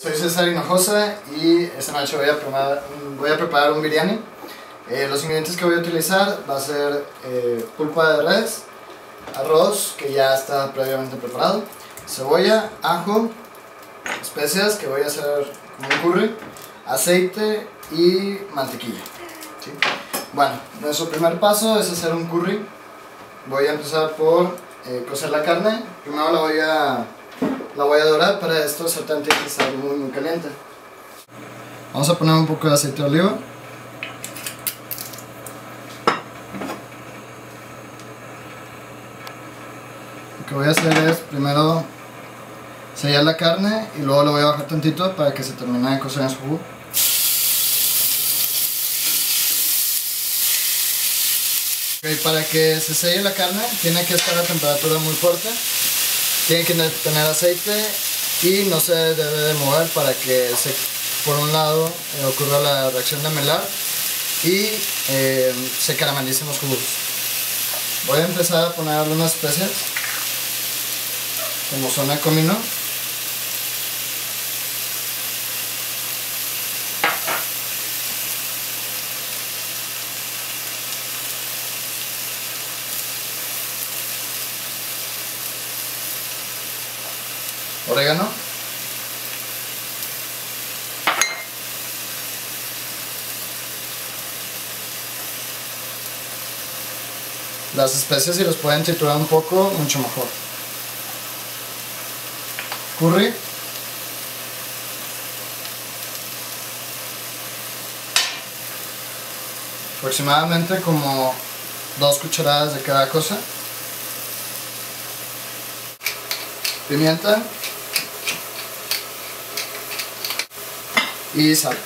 Soy César Hinojosa y esta noche voy a preparar, voy a preparar un biryani. Eh, los ingredientes que voy a utilizar va a ser eh, pulpa de res, arroz que ya está previamente preparado, cebolla, ajo, especias que voy a hacer como un curry, aceite y mantequilla. ¿sí? Bueno, nuestro primer paso es hacer un curry. Voy a empezar por eh, cocer la carne. Primero la voy a la voy a dorar, para esto tiene que estar muy muy caliente. Vamos a poner un poco de aceite de oliva. Lo que voy a hacer es primero sellar la carne y luego lo voy a bajar tantito para que se termine de cocer en su jugo. para que se selle la carne tiene que estar a temperatura muy fuerte tiene que tener aceite y no se debe de mover para que se, por un lado eh, ocurra la reacción de melar y eh, se caramelicen los jugos. Voy a empezar a poner algunas especias como son el comino orégano. Las especias si los pueden triturar un poco, mucho mejor. Curry. Aproximadamente como dos cucharadas de cada cosa. Pimienta. Y sal.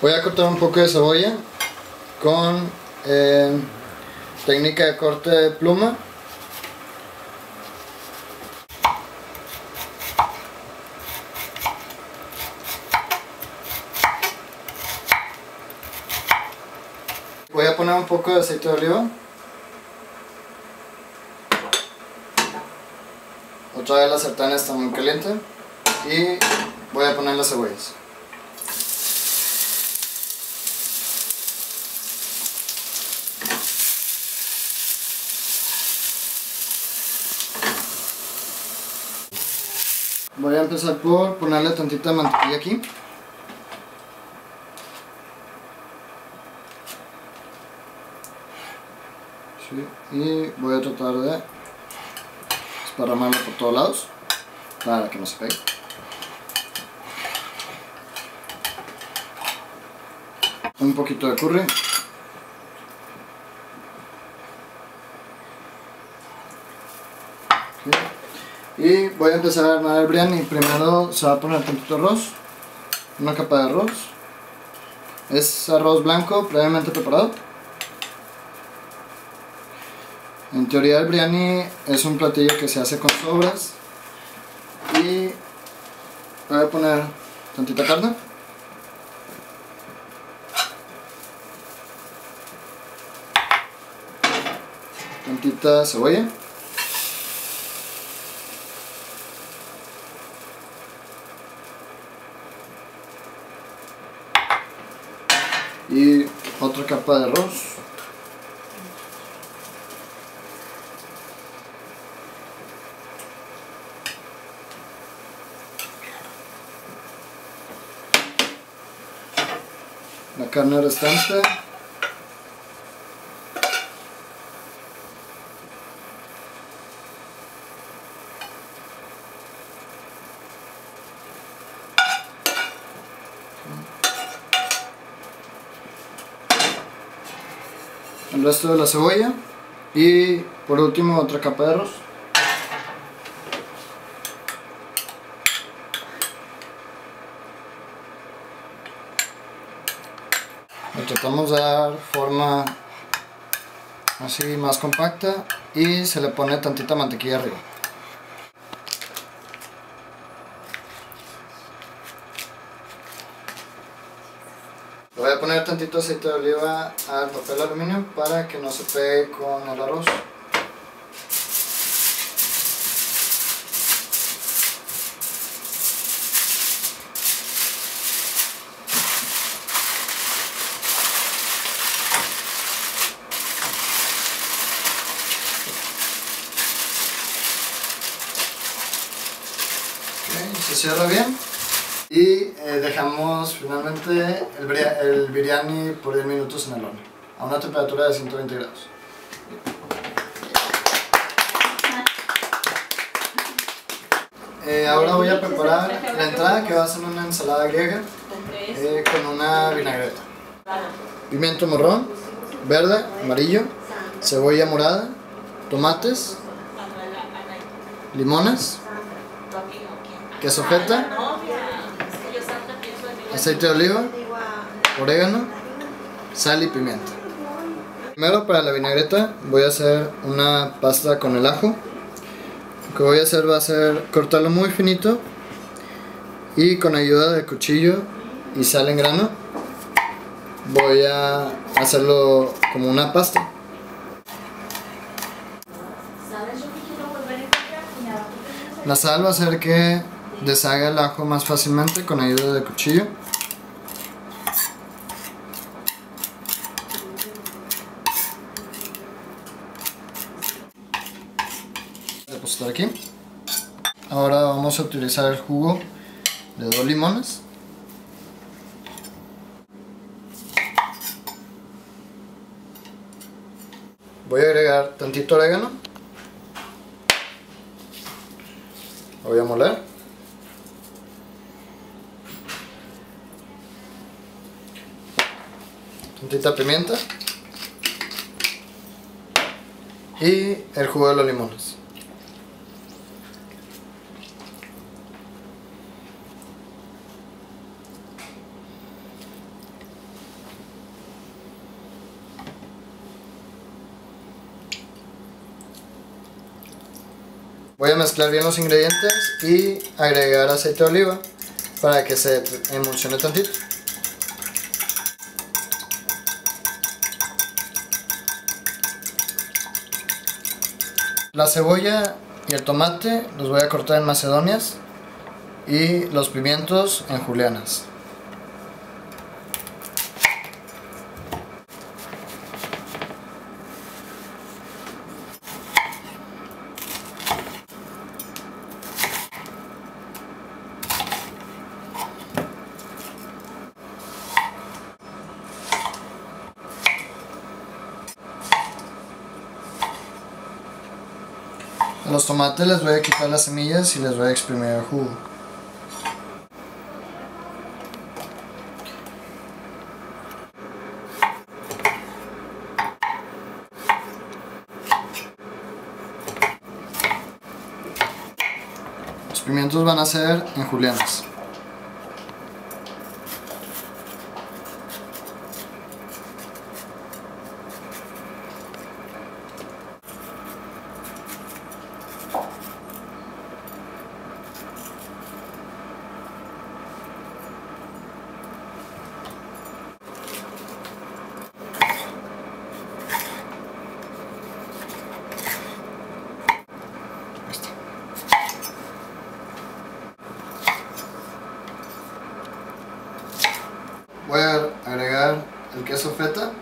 Voy a cortar un poco de cebolla con eh, técnica de corte de pluma Voy a poner un poco de aceite de oliva. Otra vez la sartén está muy caliente. Y voy a poner las cebollas. Voy a empezar por ponerle tantita mantequilla aquí. Y voy a tratar de esparramarlo por todos lados para que no se pegue. Un poquito de curry. Y voy a empezar a armar el biryani. Primero se va a poner tantito arroz una capa de arroz. Es arroz blanco previamente preparado en teoría el biryani es un platillo que se hace con sobras. Y voy a poner tantita carne. Tantita cebolla. Y otra capa de arroz la carne restante el resto de la cebolla. Y por último otra capa de arroz le tratamos de dar forma así más compacta y se le pone tantita mantequilla arriba voy a a poner tantito aceite de oliva al papel aluminio para que no se pegue con el arroz. Se cierra bien y eh, dejamos finalmente el, el biryani por 10 minutos en el horno a una temperatura de 120 grados. Eh, ahora voy a preparar la entrada que va a ser una ensalada griega eh, con una vinagreta. Pimiento morrón, verde, amarillo, cebolla morada, tomates, limones, queso feta, aceite de oliva, orégano, sal y pimienta. Primero para la vinagreta voy a hacer una pasta con el ajo. Lo que voy a hacer va a ser cortarlo muy finito y con ayuda del cuchillo y sal en grano voy a hacerlo como una pasta. La sal va a hacer que deshaga el ajo más fácilmente con ayuda del cuchillo. Depositar aquí. Ahora vamos a utilizar el jugo de dos limones. Voy a agregar tantito orégano. Lo voy a moler. Tantita pimienta. Y el jugo de los limones. Voy a mezclar bien los ingredientes y agregar aceite de oliva para que se emulsione tantito. La cebolla y el tomate los voy a cortar en macedonias y los pimientos en julianas. Los tomates les voy a quitar las semillas y les voy a exprimir el jugo. Los pimientos van a ser en julianas. voy a agregar el queso feta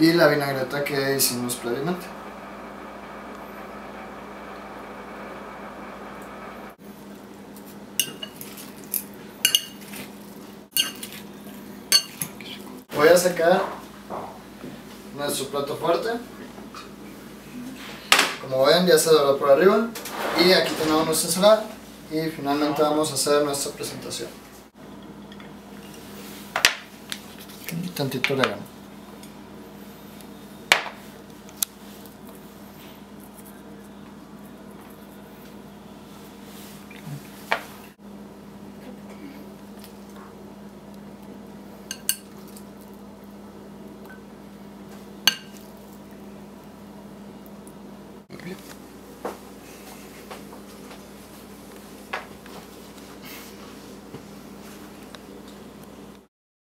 y la vinagreta que hicimos previamente. Voy a secar nuestro plato fuerte. Como ven ya se doró por arriba y aquí tenemos nuestra ensalada y finalmente vamos a hacer nuestra presentación. tantito orégano.